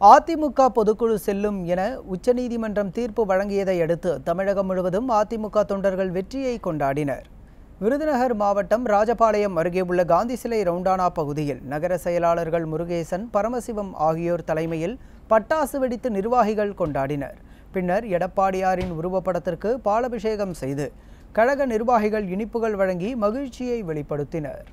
அதிமுக பொதுக்குழு செல்லும் என உச்சநீதிமன்றம் தீர்ப்பு வழங்கியதை அடுத்து தமிழகம் முழுவதும் அதிமுக தொண்டர்கள் வெற்றியை கொண்டாடினர். விருதுநகர் மாவட்டம் ராஜபாளையம் அருகே உள்ள காந்தி சிலை ரவுண்டானா பகுதியில் நகர செயலாளர்கள் முருகேசன் பரமசிவம் ஆகியோர் தலைமையில் பட்டாசு வெடித்து நிர்வாகிகள் கொண்டாடினர். பின்னர் எடப்பாடியாரின் உருவப்படத்திற்கு பாலபிஷேகம் செய்து கழக நிர்வாகிகள் இனிப்புகள் வழங்கி மகிழ்ச்சியை வெளிப்படுத்தினர்.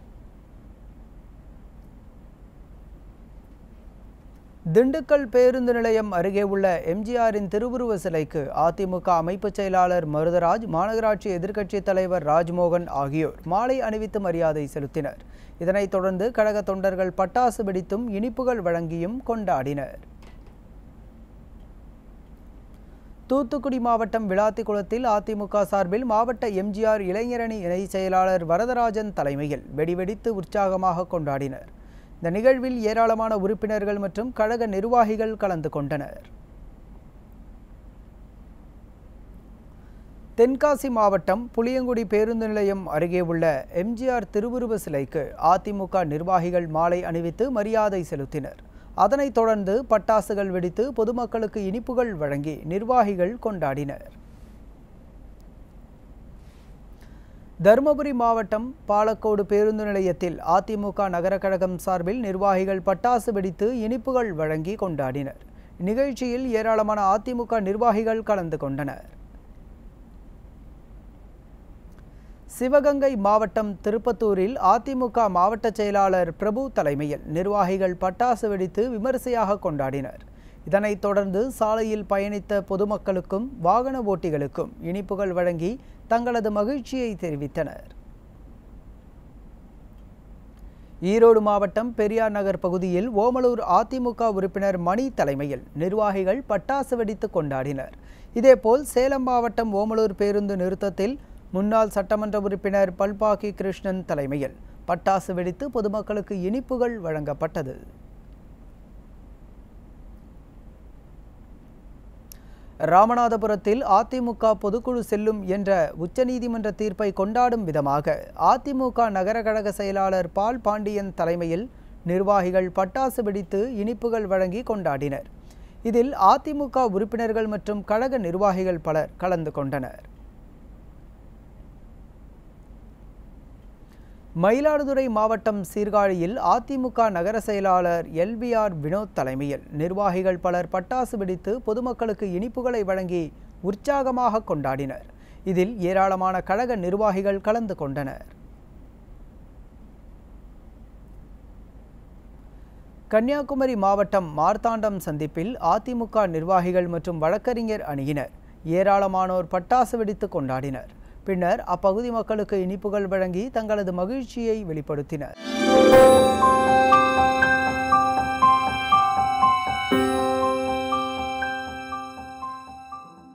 திண்டுக்கல் பேருந்து நிலையம் அருகே உள்ள எம்ஜிஆரின் திருவுருவ சிலைக்கு அதிமுக அமைப்புச் செயலாளர் மருதராஜ் மாநகராட்சி எதிர்க்கட்சித் தலைவர் ராஜ்மோகன் ஆகியோர் மாலை அணிவித்து மரியாதை செலுத்தினர். இதனைத் தொடர்ந்து கழக தொண்டர்கள் பட்டாசு வெடித்தும் இனிப்புகள் வழங்கியும் கொண்டாடினர். தூத்துக்குடி மாவட்டம் விளாத்திக்குளத்தில் அதிமுக சார்பில் மாவட்ட எம்ஜிஆர் இளைஞரணி இணை செயலாளர் வரதராஜன் தலைமையில் வெடிவெடித்து உற்சாகமாக கொண்டாடினர். இந்த நிகழ்வில் ஏராளமான உறுப்பினர்கள் மற்றும் கழக நிர்வாகிகள் கலந்து கொண்டனர். தென்காசி மாவட்டம் புளியங்குடி பேருந்து நிலையம் அருகே உள்ள எம்ஜிஆர் திருவுருவ சிலைக்கு அதிமுக நிர்வாகிகள் மாலை அணிவித்து மரியாதை செலுத்தினர். அதனைத் தொடர்ந்து பட்டாசுகள் வெடித்து பொதுமக்களுக்கு இனிப்புகள் வழங்கி நிர்வாகிகள் கொண்டாடினர். தருமபுரி மாவட்டம் பாலக்கோடு பேருந்து நிலையத்தில் அதிமுக நகர கழகம் சார்பில் நிர்வாகிகள் பட்டாசு வெடித்து இனிப்புகள் வழங்கி கொண்டாடினர். நிகழ்ச்சியில் ஏராளமான அதிமுக நிர்வாகிகள் கலந்து கொண்டனர். சிவகங்கை மாவட்டம் திருப்பத்தூரில் அதிமுக மாவட்ட செயலாளர் பிரபு தலைமையில் நிர்வாகிகள் பட்டாசு வெடித்து விமரிசையாக கொண்டாடினர். இதனைத் தொடர்ந்து சாலையில் பயணித்த பொதுமக்களுக்கும் வாகன ஓட்டிகளுக்கும் இனிப்புகள் வழங்கி தங்களது மகிழ்ச்சியை தெரிவித்தனர். ஈரோடு மாவட்டம் பெரியார் நகர் பகுதியில் ஓமலூர் அதிமுக உறுப்பினர் மணி தலைமையில் நிர்வாகிகள் பட்டாசு வெடித்து கொண்டாடினர். இதேபோல் சேலம் மாவட்டம் ஓமலூர் பேருந்து நிறுத்தத்தில் முன்னாள் சட்டமன்ற உறுப்பினர் பல்பாக்கி கிருஷ்ணன் தலைமையில் பட்டாசு வெடித்து பொதுமக்களுக்கு இனிப்புகள் வழங்கப்பட்டது. ராமநாதபுரத்தில் அதிமுக பொதுக்குழு செல்லும் என்ற உச்சநீதிமன்ற தீர்ப்பை கொண்டாடும் விதமாக அதிமுக நகர கழக செயலாளர் பால் பாண்டியன் தலைமையில் நிர்வாகிகள் பட்டாசு வெடித்து இனிப்புகள் வழங்கி கொண்டாடினர். இதில் அதிமுக உறுப்பினர்கள் மற்றும் கழக நிர்வாகிகள் பலர் கலந்து கொண்டனர். மயிலாடுதுறை மாவட்டம் சீர்காழியில் அதிமுக நகர செயலாளர் எல்விஆர் வினோத் தலைமையில் நிர்வாகிகள் பலர் பட்டாசு வெடித்து பொதுமக்களுக்கு இனிப்புகளை வழங்கி உற்சாகமாக கொண்டாடினர். இதில் ஏராளமான கழக நிர்வாகிகள் கலந்து கொண்டனர். கன்னியாகுமரி மாவட்டம் மார்த்தாண்டம் சந்திப்பில் அதிமுக நிர்வாகிகள் மற்றும் வழக்கறிஞர் அணியினர். ஏராளமானோர் பட்டாசு வெடித்து கொண்டாடினர். பின்னர் அப்பகுதி மக்களுக்கு இனிப்புகள் வழங்கி தங்களது மகிழ்ச்சியை வெளிப்படுத்தினர்.